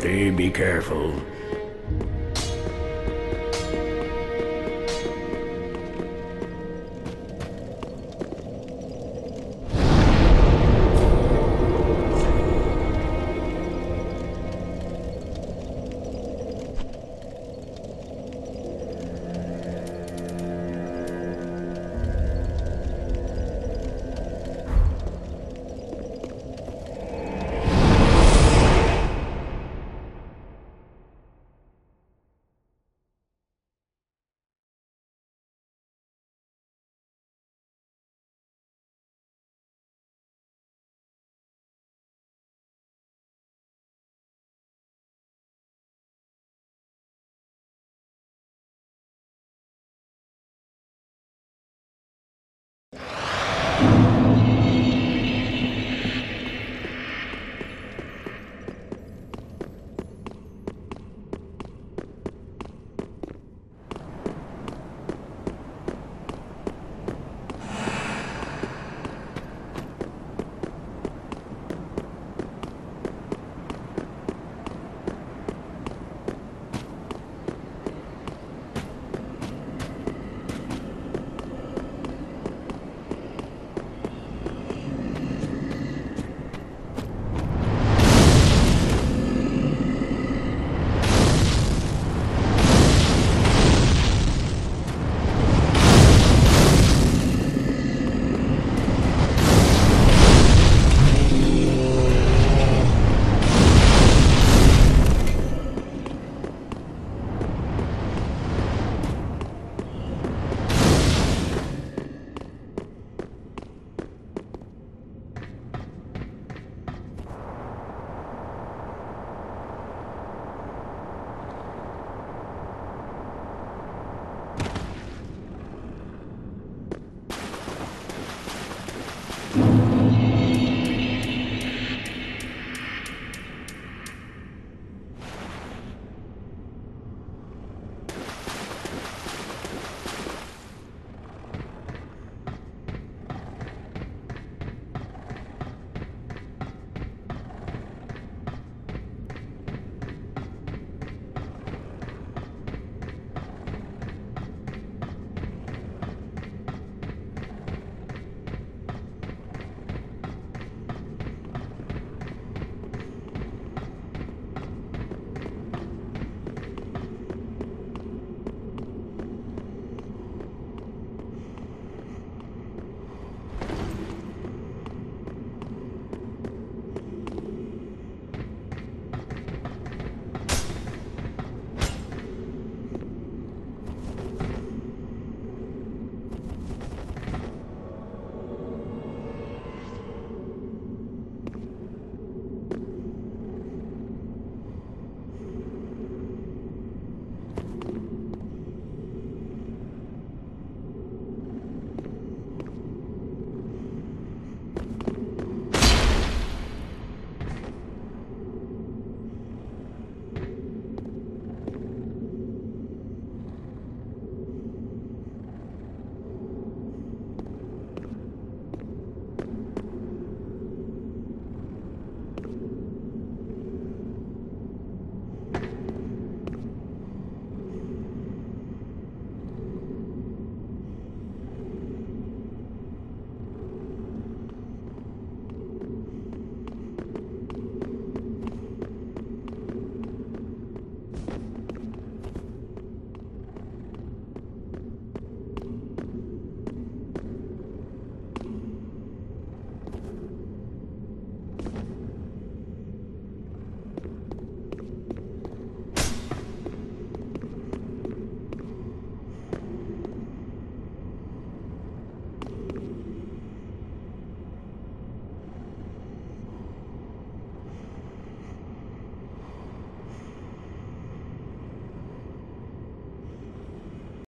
pretty, be careful.